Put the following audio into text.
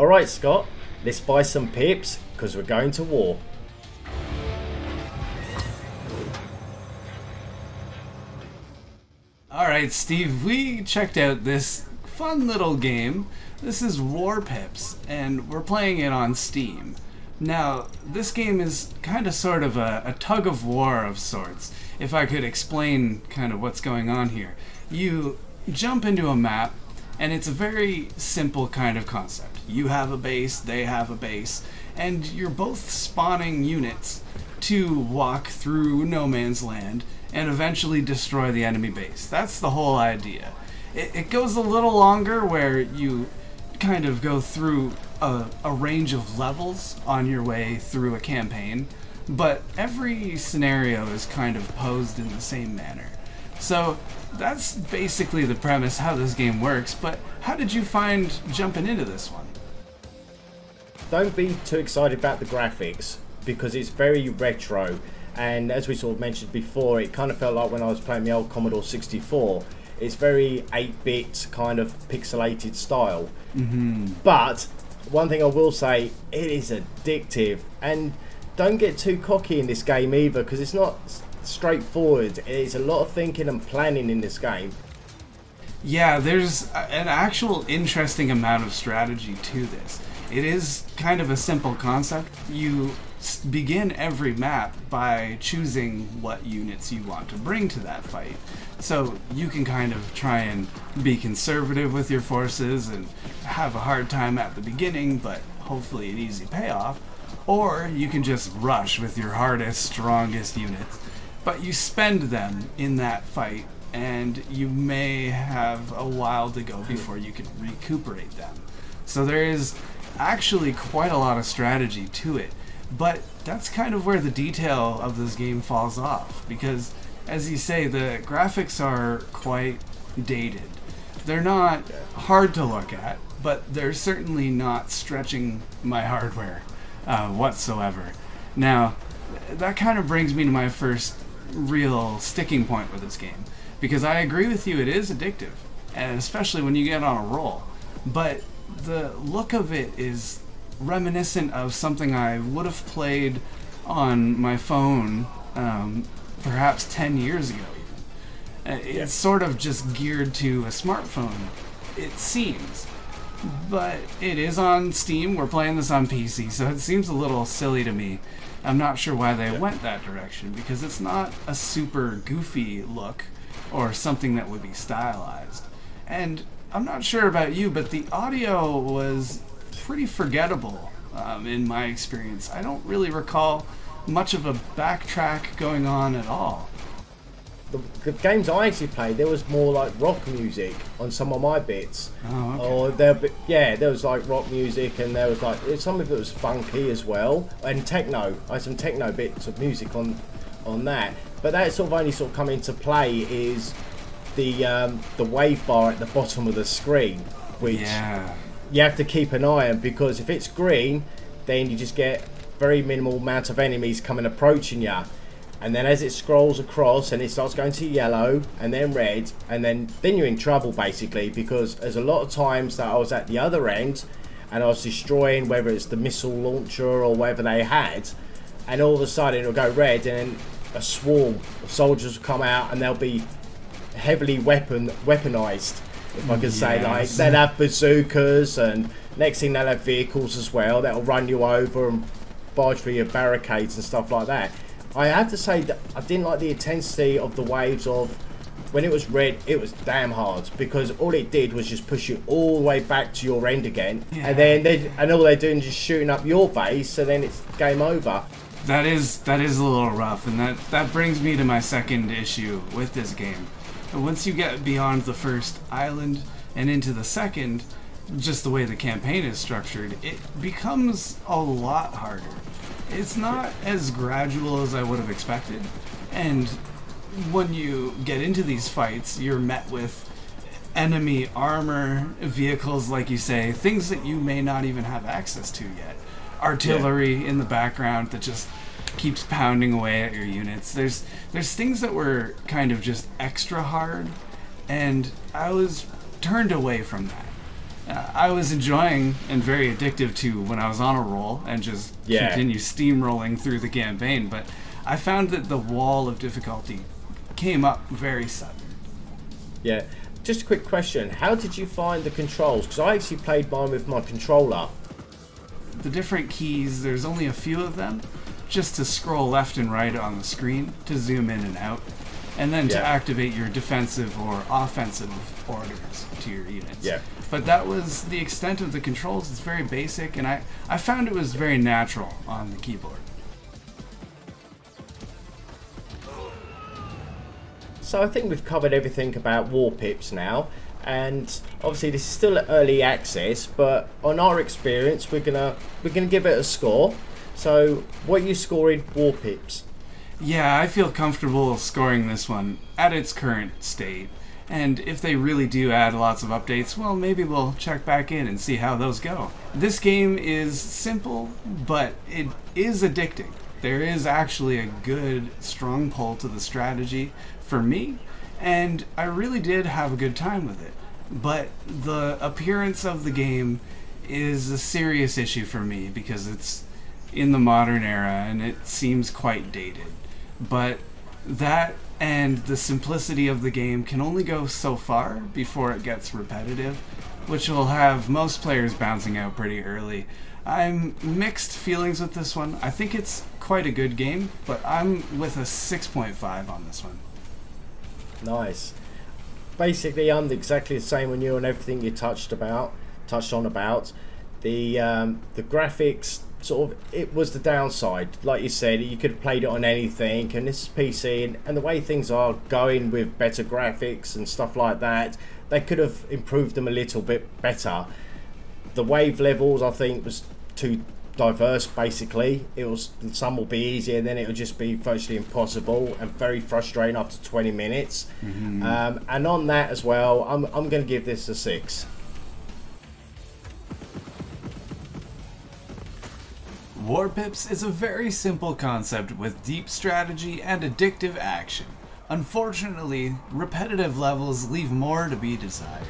Alright, Scott, let's buy some pips because we're going to war. Alright, Steve, we checked out this fun little game. This is Warpips, and we're playing it on Steam. Now, this game is kind of sort of a, a, tug of war of sorts, if I could explain kind of what's going on here. You jump into a map, and it's a very simple kind of concept. You have a base, they have a base, and you're both spawning units to walk through no man's land and eventually destroy the enemy base. That's the whole idea. It, it goes a little longer where you kind of go through a, a range of levels on your way through a campaign, but every scenario is kind of posed in the same manner. So that's basically the premise how this game works, but how did you find jumping into this one? Don't be too excited about the graphics because it's very retro and as we sort of mentioned before it kind of felt like when I was playing the old Commodore 64 it's very 8-bit kind of pixelated style mm-hmm. but one thing I will say it is addictive and don't get too cocky in this game either because it's not straightforward it's a lot of thinking and planning in this game yeah there's an actual interesting amount of strategy to this it is kind of a simple concept you begin every map by choosing what units you want to bring to that fight. So you can kind of try and be conservative with your forces and have a hard time at the beginning, but hopefully an easy payoff. Or you can just rush with your hardest, strongest units. But you spend them in that fight, and you may have a while to go before you can recuperate them. So there is actually quite a lot of strategy to it. But that's kind of where the detail of this game falls off because, as you say, the graphics are quite dated. They're not hard to look at, but they're certainly not stretching my hardware uh, whatsoever. Now, that kind of brings me to my first real sticking point with this game because I agree with you, it is addictive, and especially when you get on a roll. But the look of it is reminiscent of something I would have played on my phone um, perhaps 10 years ago even. Uh, it's yeah. sort of just geared to a smartphone, it seems. But it is on Steam. We're playing this on PC, so it seems a little silly to me. I'm not sure why they went that direction because it's not a super goofy look or something that would be stylized. And I'm not sure about you, but the audio was pretty forgettable um, in my experience. I don't really recall much of a backtrack going on at all. The, the, games I actually played, there was more like rock music on some of my bits. Oh, okay. Or there, yeah, there was like rock music, and there was like some of it was funky as well, and techno. I had some techno bits of music on on that. But that sort of only sort of come into play is the um, the wave bar at the bottom of the screen, which yeah you have to keep an eye on because if it's green, then you just get very minimal amount of enemies coming approaching you. And then as it scrolls across and it starts going to yellow and then red and then then you're in trouble basically because there's a lot of times that I was at the other end and I was destroying whether it's the missile launcher or whatever they had and all of a sudden it'll go red and then a swarm of soldiers will come out and they'll be heavily weapon weaponized if I can yes. say. Like they'll have bazookas, and next thing they'll have vehicles as well that'll run you over and barge through your barricades and stuff like that. I have to say that I didn't like the intensity of the waves of when it was red, it was damn hard because all it did was just push you all the way back to your end again, yeah. and then they and all they're doing is just shooting up your base, so then it's game over. That is that is a little rough, and that that brings me to my second issue with this game. Once you get beyond the first island and into the second, just the way the campaign is structured, it becomes a lot harder. It's not as gradual as I would have expected. And when you get into these fights, you're met with enemy armor, vehicles, like you say, things that you may not even have access to yet. Artillery yeah. in the background that just keeps pounding away at your units. There's there's things that were kind of just extra hard, and I was turned away from that. I was enjoying and very addictive to when I was on a roll and just Yeah. continue steamrolling through the campaign. But I found that the wall of difficulty came up very sudden. Yeah. Just a quick question. How did you find the controls? Because I actually played mine with my controller. The different keys, there's only a few of them, just to scroll left and right on the screen to zoom in and out, and then to activate your defensive or offensive orders to your units. Yeah. But that was the extent of the controls. It's very basic, and I, I found it was very natural on the keyboard. So I think we've covered everything about Warpips now. And obviously this is still early access, but on our experience we're gonna we're gonna give it a score. So what are you scoring Warpips? Yeah, I feel comfortable scoring this one at its current state. And if they really do add lots of updates, well, maybe we'll check back in and see how those go. This game is simple, but it is addicting. There is actually a good, strong pull to the strategy for me, and I really did have a good time with it. But the appearance of the game is a serious issue for me because it's in the modern era and it seems quite dated. But that and the simplicity of the game can only go so far before it gets repetitive, which will have most players bouncing out pretty early. I'm mixed feelings with this one. I think it's quite a good game, but I'm with a 6.5 on this one. Nice. Basically, I'm exactly the same on you and everything you touched about, touched on about. The um, the graphics sort of it was the downside. Like you said, you could have played it on anything, and this is PC, and, and the way things are going with better graphics and stuff like that, they could have improved them a little bit better. The wave levels, I think, was too diverse. Basically, it was some will be easier, and then it will just be virtually impossible and very frustrating after 20 minutes. Um, and on that as well, I'm I'm going to give this a six. Warpips is a very simple concept with deep strategy and addictive action. Unfortunately, repetitive levels leave more to be desired.